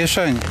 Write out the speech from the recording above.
Okay, schön.